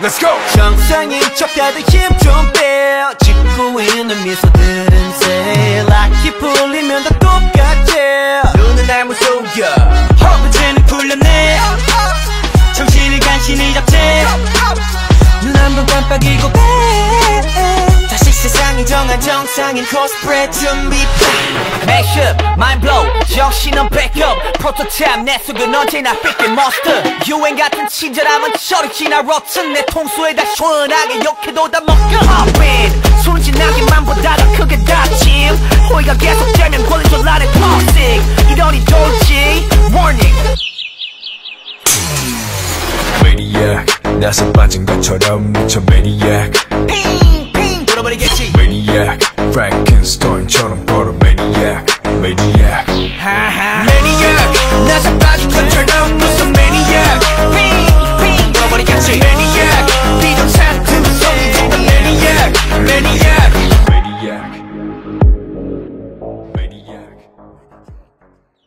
Let's go 정상인 척 다들 힘좀 빼. 짓고 있는 미소들은 새. 락이 풀리면 다 똑같아. 눈은 날 무서워. 허브제는 풀렸네. 정신을 간신히 잡채. 세상이 정한 정상인 코스프레 준비. Mashup, mind blow, 정신은 backup. 프로토타입 내 속은 언제나 삐끗 monster. 유행 같은 친절함은 저리 지나 rotten. 내 통수에다 시원하게 욕해도 다 먹여. Hop in, 순진하게만 보다가 크게 다침. 호의가 계속되면 권리 전란의 toxic. 이러니 좋지. Warning. Maniac 나서 빠진 것처럼 미쳐 Maniac 핑 핑 돌아버리겠지. Maniac Frankenstein처럼 걸어